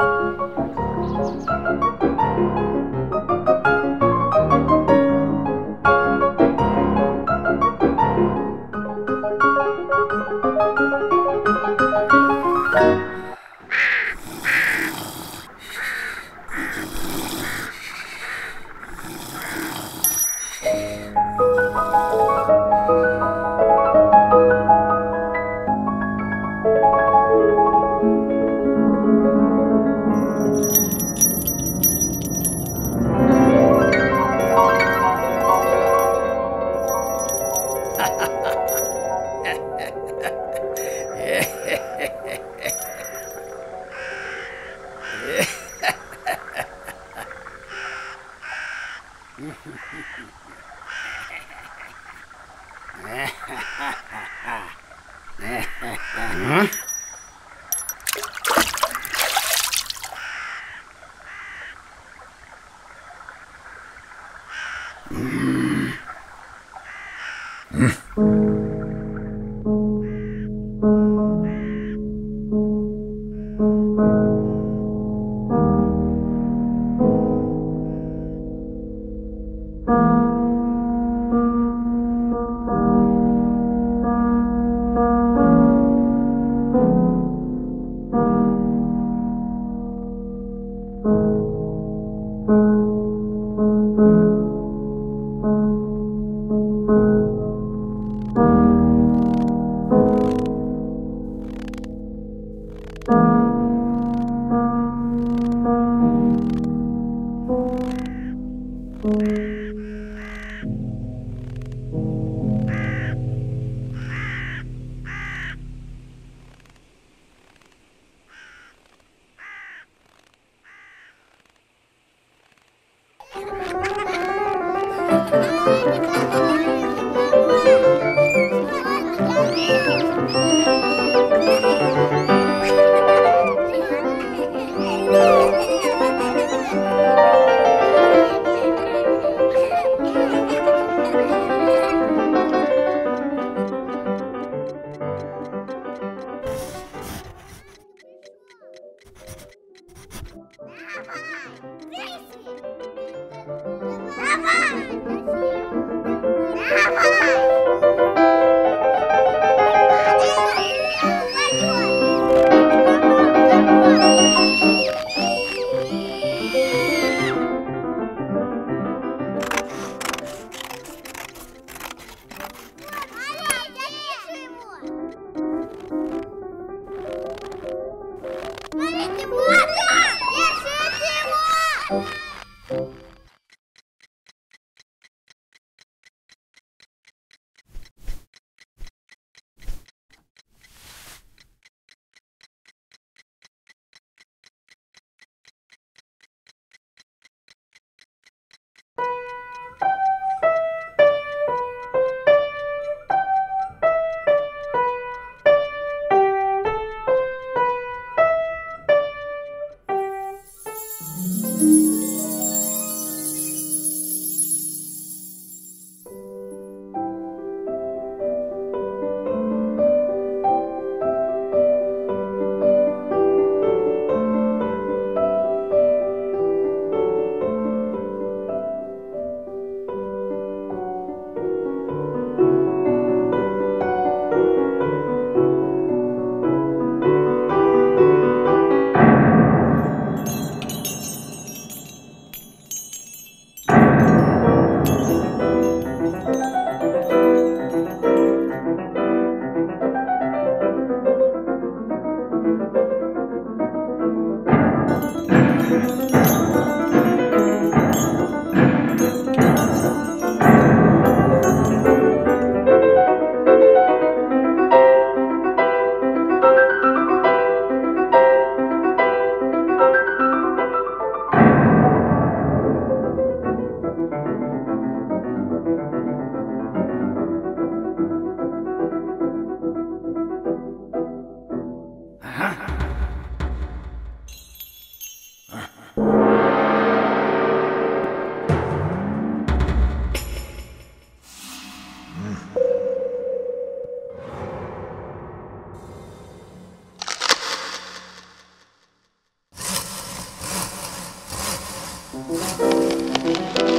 you ねえ。Mm-hmm. Good. Música